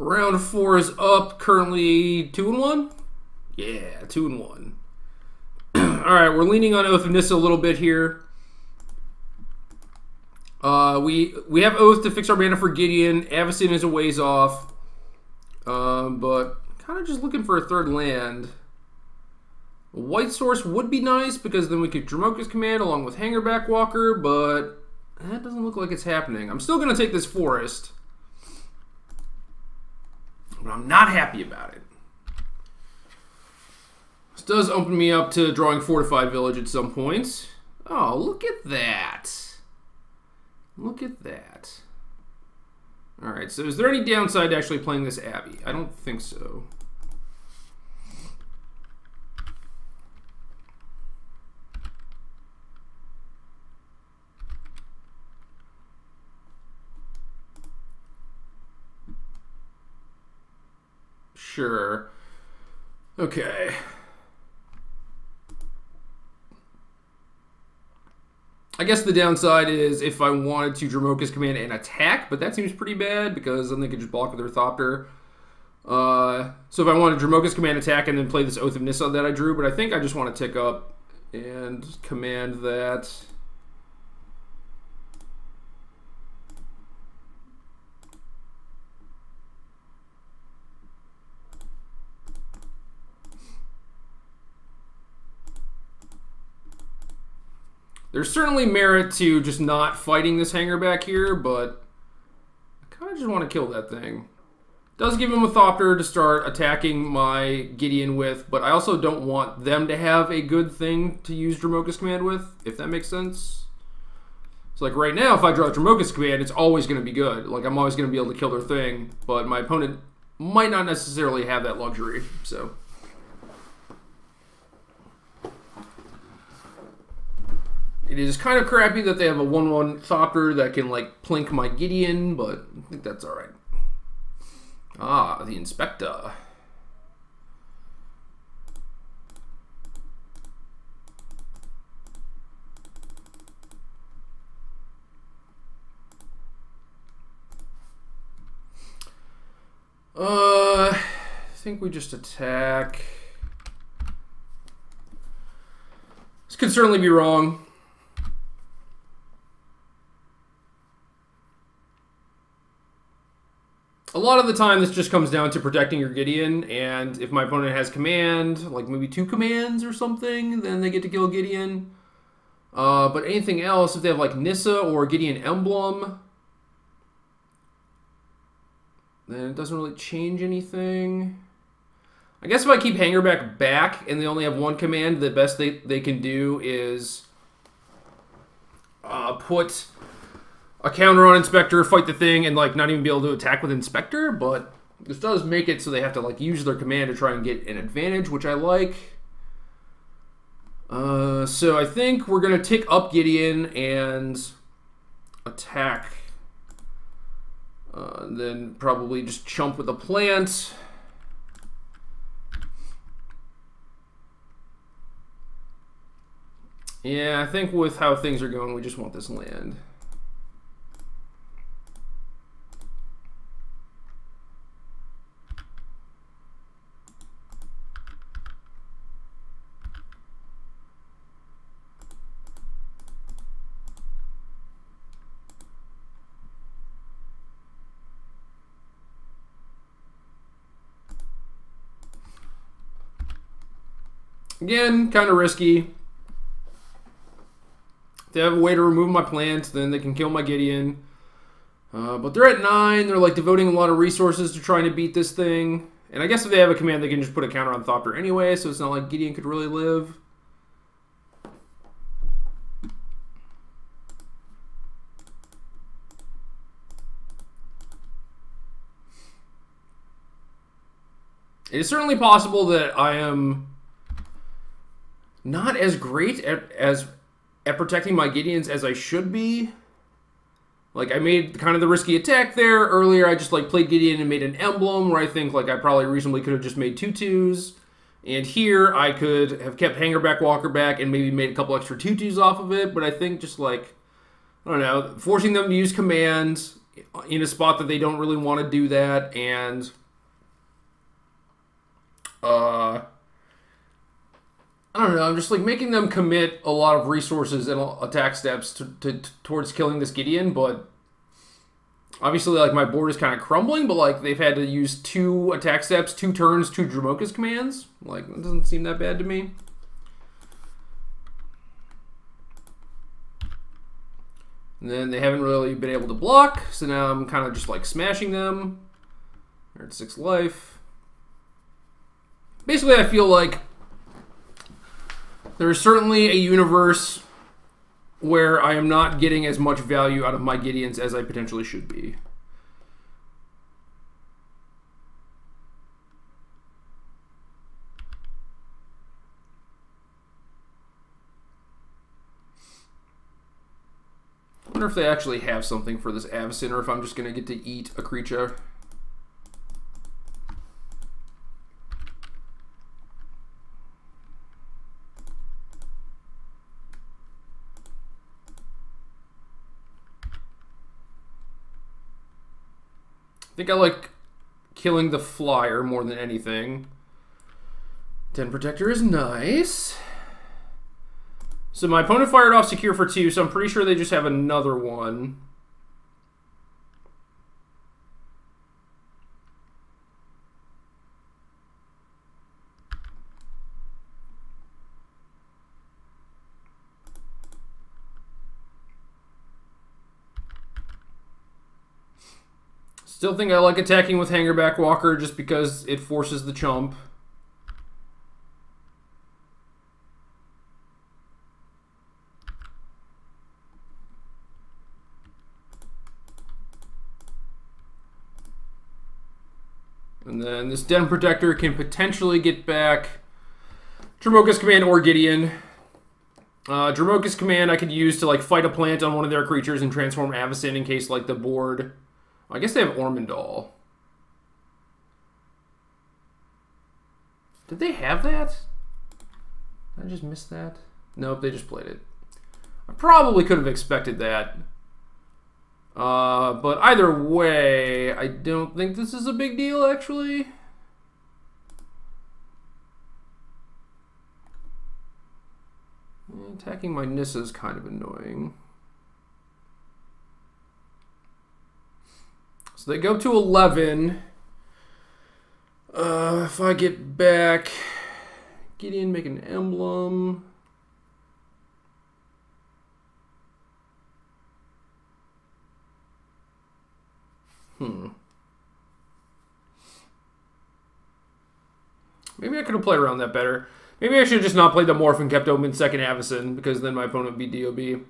Round four is up. Currently two and one. Yeah, two and one. All right, we're leaning on Oath of Nissa a little bit here. Uh, we we have Oath to fix our mana for Gideon. Avacyn is a ways off, um, but kind of just looking for a third land. White source would be nice because then we could Dromoka's command along with Hangerback Walker, but that doesn't look like it's happening. I'm still going to take this forest, but I'm not happy about it. This does open me up to drawing Fortified Village at some point. Oh, look at that. Look at that. All right, so is there any downside to actually playing this Abbey? I don't think so. Sure. Okay. I guess the downside is if I wanted to Dromoka's command and attack, but that seems pretty bad because then they could just block with Orthopter. Uh, so if I wanted Dromoka's command attack and then play this Oath of Nissa that I drew, but I think I just want to tick up and command that. There's certainly merit to just not fighting this Hangerback here, but I kind of just want to kill that thing. Does give him a Thopter to start attacking my Gideon with, but I also don't want them to have a good thing to use Dromoka's command with, if that makes sense. So like right now, if I draw Dromoka's command, it's always going to be good. Like I'm always going to be able to kill their thing, but my opponent might not necessarily have that luxury, so... It is kind of crappy that they have a 1-1 Thopter that can, like, plink my Gideon, but I think that's alright. Ah, the Inspector. Uh, I think we just attack. This could certainly be wrong. Lot of the time this just comes down to protecting your Gideon, and if my opponent has command, like maybe two commands or something, then they get to kill Gideon. Uh, but anything else, if they have like Nissa or Gideon Emblem, then it doesn't really change anything. I guess if I keep Hangerback back back and they only have one command, the best they, they can do is uh, put a counter on Inspector, fight the thing, and like not even be able to attack with Inspector, but this does make it so they have to like use their command to try and get an advantage, which I like. Uh, so I think we're gonna tick up Gideon and attack. Uh, then probably just chump with a plant. Yeah, I think with how things are going, we just want this land. Again, kind of risky. They have a way to remove my plants, then they can kill my Gideon. Uh, but they're at 9. They're like devoting a lot of resources to trying to beat this thing. And I guess if they have a command, they can just put a counter on Thopter anyway, so it's not like Gideon could really live. It is certainly possible that I am not as great at, as at protecting my Gideons as I should be. Like I made kind of the risky attack there earlier. I just like played Gideon and made an emblem where I think like I probably reasonably could have just made two twos. And here I could have kept Hangerback Walker back and maybe made a couple extra twos off of it. But I think just like I don't know, forcing them to use commands in a spot that they don't really want to do that, and uh, I don't know. I'm just like making them commit a lot of resources and attack steps to, to, to towards killing this Gideon, but obviously like my board is kind of crumbling, but like they've had to use two attack steps, two turns, two Dromoka's commands. Like it doesn't seem that bad to me. And then they haven't really been able to block, so now I'm kind of just like smashing them. They're at six life. Basically, I feel like there is certainly a universe where I am not getting as much value out of my Gideons as I potentially should be. I wonder if they actually have something for this Avacyn or if I'm just going to get to eat a creature. Think I like killing the flyer more than anything. Den Protector is nice. So my opponent fired off secure for two, so I'm pretty sure they just have another one. Still think I like attacking with Hangerback Walker just because it forces the chump. And then this Den Protector can potentially get back Dromoka's Command or Gideon. Uh, Command I could use to like fight a plant on one of their creatures and transform Avacyn in case like the board I guess they have Ormendahl. Did they have that? Did I just miss that? Nope, they just played it. I probably could have expected that. Uh, but either way, I don't think this is a big deal, actually. Attacking my Nissa is kind of annoying. So they go to 11. Uh, if I get back, Gideon make an emblem. Hmm. Maybe I could have played around that better. Maybe I should have just not played the Morph and kept open second Avacyn, because then my opponent would be DOB.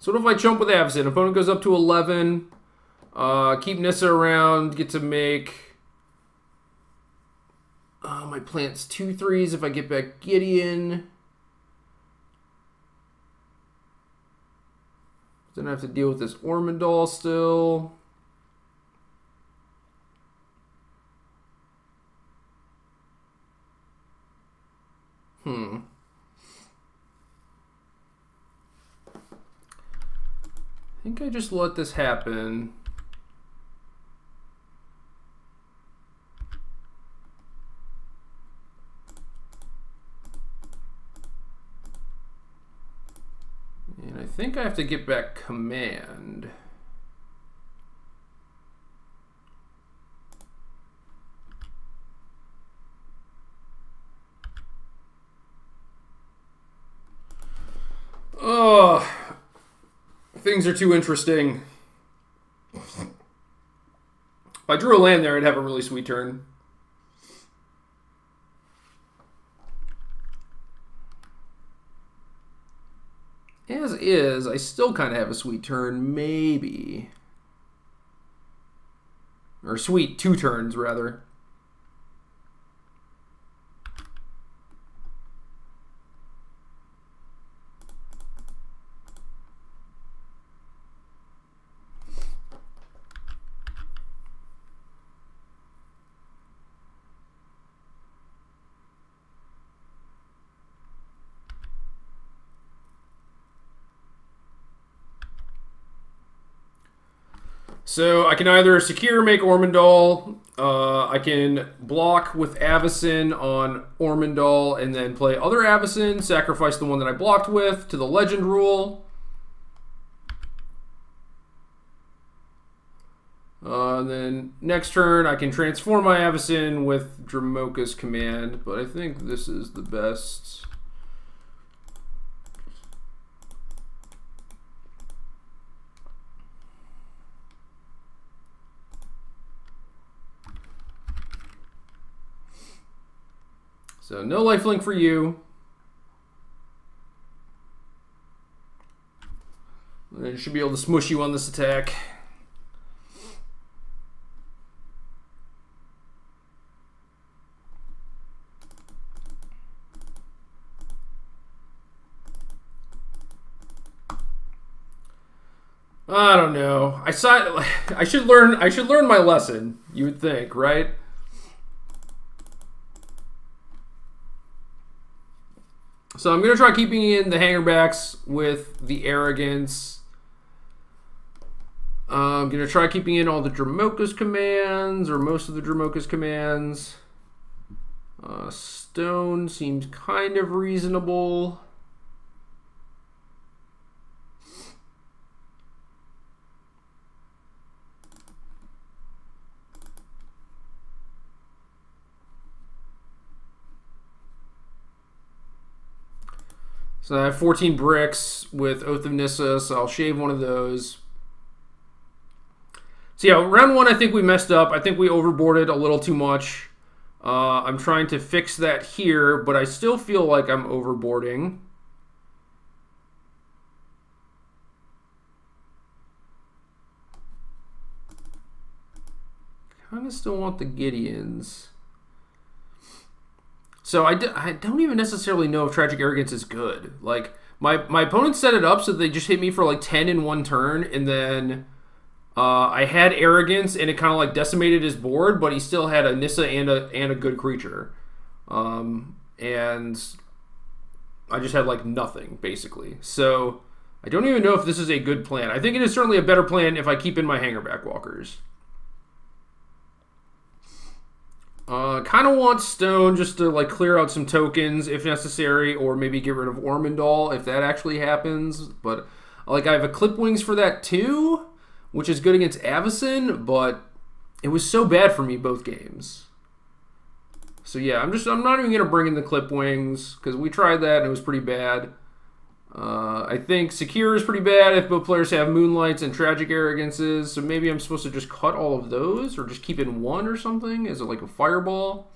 So what if I jump with Avacyn? Opponent goes up to 11. Uh, keep Nissa around. Get to make... Uh, my plant's two threes if I get back Gideon. Then I have to deal with this Ormendahl still. Hmm. Think I just let this happen. And I think I have to get back command. Oh, Things are too interesting. If I drew a land there, I'd have a really sweet turn. As is, I still kind of have a sweet turn, maybe. Or sweet two turns, rather. So I can either secure make Ormendahl, uh, I can block with Avacyn on Ormendahl and then play other Avacyn, sacrifice the one that I blocked with to the Legend rule. Uh, then next turn I can transform my Avacyn with Dromoka's command, but I think this is the best. So no lifelink for you. Should be able to smush you on this attack. I don't know. I saw. I should learn. I should learn my lesson. You would think, right? So I'm going to try keeping in the hangerbacks with the arrogance. I'm going to try keeping in all the Dromoka's commands, or most of the Dromoka's commands. Uh, stone seems kind of reasonable. So I have 14 bricks with Oath of Nissa, so I'll shave one of those. So yeah, round one, I think we messed up. I think we overboarded a little too much. Uh, I'm trying to fix that here, but I still feel like I'm overboarding. Kind of still want the Gideons. So I d- I don't even necessarily know if Tragic Arrogance is good. Like, my, my opponent set it up so they just hit me for like 10 in one turn, and then uh, I had Arrogance, and it kind of like decimated his board, but he still had a Nissa and a, and a good creature. Um, and I just had like nothing, basically. So I don't even know if this is a good plan. I think it is certainly a better plan if I keep in my Hangerback Walkers. Uh, kind of want Stone just to like clear out some tokens if necessary, or maybe get rid of Ormendahl if that actually happens. But like I have a Clip Wings for that too, which is good against Avacyn, but it was so bad for me both games. So yeah, I'm just I'm not even gonna bring in the Clip Wings because we tried that and it was pretty bad. Uh, I think Secure is pretty bad if both players have Moonlights and Tragic Arrogances, so maybe I'm supposed to just cut all of those, or just keep in one or something? Is it like a Fireball?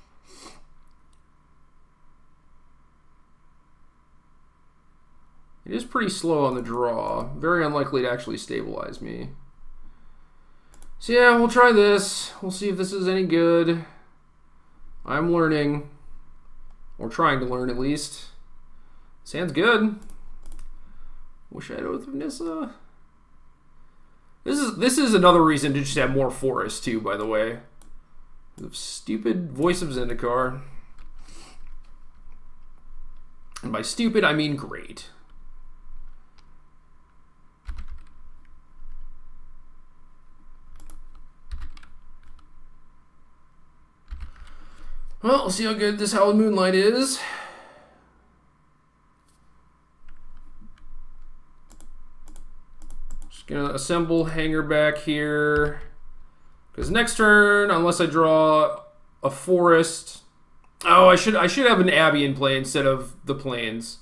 It is pretty slow on the draw. Very unlikely to actually stabilize me. So yeah, we'll try this. We'll see if this is any good. I'm learning. Or trying to learn, at least. Sounds good. Wish I had Oath of Nissa. This is this is another reason to just have more forest too, by the way. The stupid voice of Zendikar. And by stupid, I mean great. Well, we'll see how good this Hallowed Moonlight is. Gonna assemble Hangerback here. Because next turn, unless I draw a forest. Oh, I should I should have an abbey in play instead of the plains.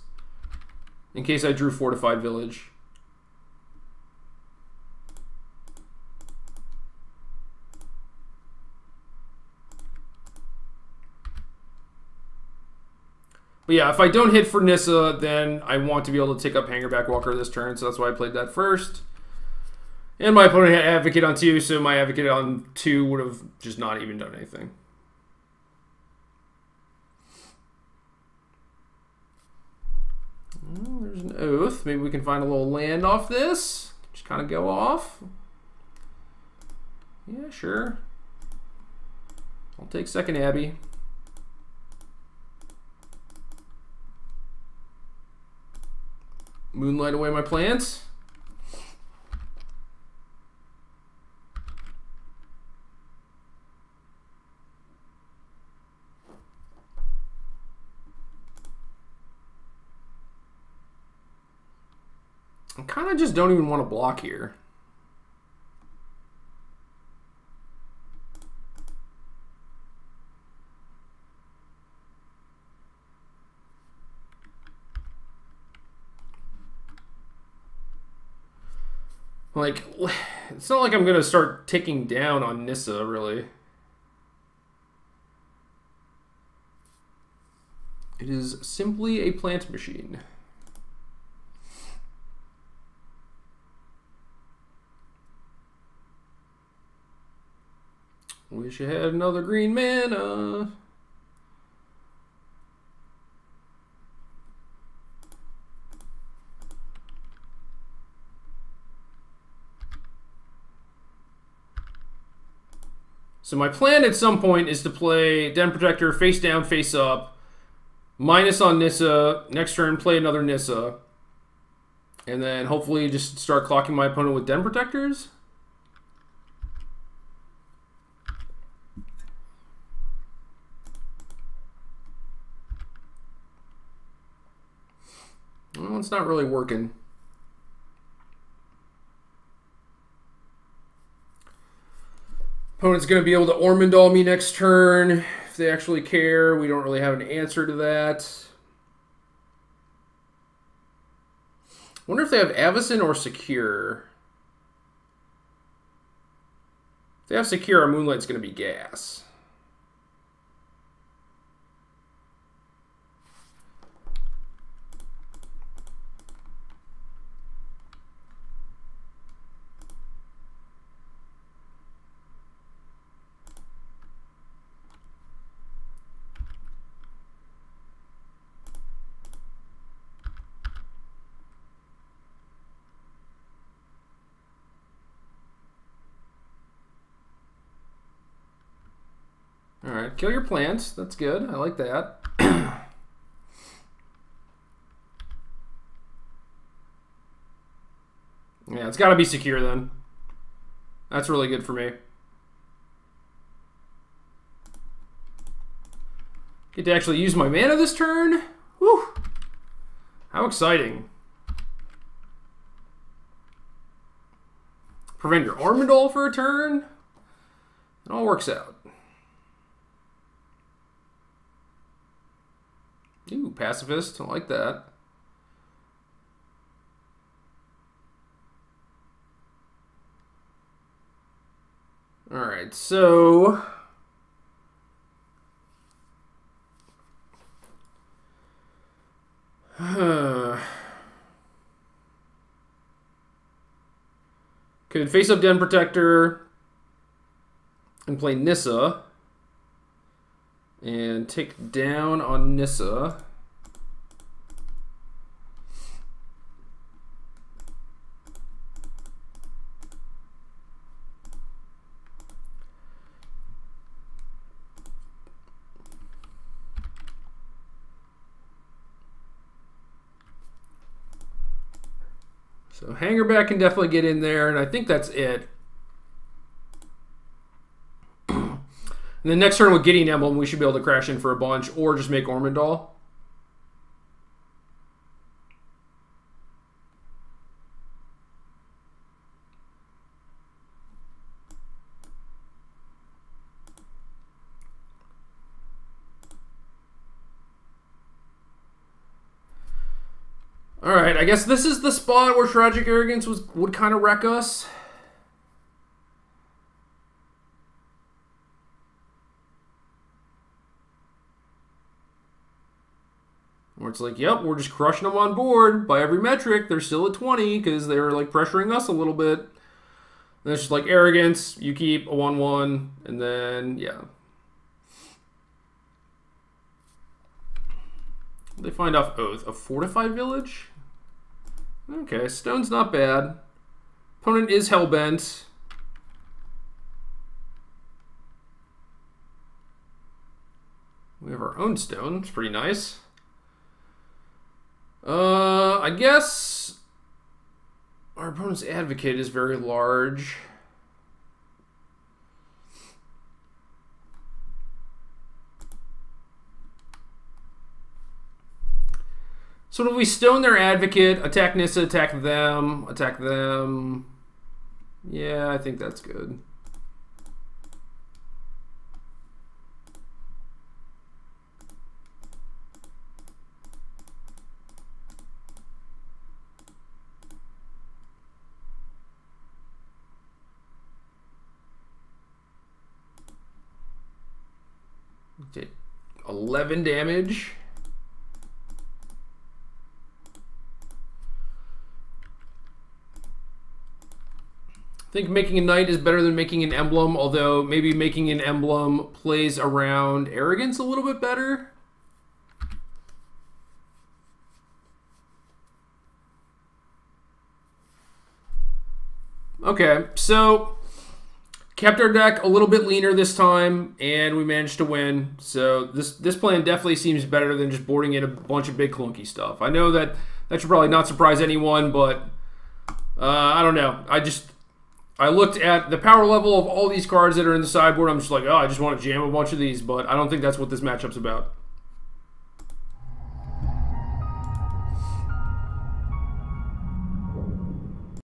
In case I drew fortified village. But yeah, if I don't hit for Nissa, then I want to be able to take up Hangerback Walker this turn, so that's why I played that first. And my opponent had Advocate on two, so my Advocate on two would have just not even done anything. there's an Oath. Maybe we can find a little land off this. Just kind of go off. Yeah, sure. I'll take second Abbey. Moonlight away my plants. I kind of just don't even want to block here. Like, it's not like I'm going to start ticking down on Nissa, really. It is simply a plant machine. Wish I had another green mana. So my plan at some point is to play Den Protector face down, face up, minus on Nissa, next turn play another Nissa, and then hopefully just start clocking my opponent with Den Protectors. Well, it's not really working. Opponent's going to be able to Ormendahl me next turn if they actually care. We don't really have an answer to that. wonder if they have Avacyn or Secure. If they have Secure, our Moonlight's going to be gas. Alright, kill your plants. That's good. I like that. yeah, it's got to be secure then. That's really good for me. Get to actually use my mana this turn. Whew. How exciting. Prevent your Ormendahl for a turn. It all works out. Ooh, pacifist. I like that. All right, so could face up Den Protector and play Nissa and take down on Nissa. So Hangerback can definitely get in there, and I think that's it. And the next turn with Gideon Emblem, we should be able to crash in for a bunch or just make Ormendahl. All right, I guess this is the spot where Tragic Arrogance was would kind of wreck us. It's like, yep, we're just crushing them on board by every metric. They're still at 20 because they were like pressuring us a little bit. And it's just like arrogance. You keep a 1 1, and then, yeah. They find off Oath. A fortified village? Okay, stone's not bad. Opponent is hellbent. We have our own stone. It's pretty nice. Uh, I guess our opponent's advocate is very large. So if we stone their advocate, attack Nissa, attack them, attack them. Yeah, I think that's good. Did 11 damage. I think making a knight is better than making an emblem, although maybe making an emblem plays around arrogance a little bit better. Okay, so kept our deck a little bit leaner this time, and we managed to win. So this this plan definitely seems better than just boarding in a bunch of big clunky stuff. I know that that should probably not surprise anyone, but uh, I don't know. I just I looked at the power level of all these cards that are in the sideboard. I'm just like, oh, I just want to jam a bunch of these, but I don't think that's what this matchup's about.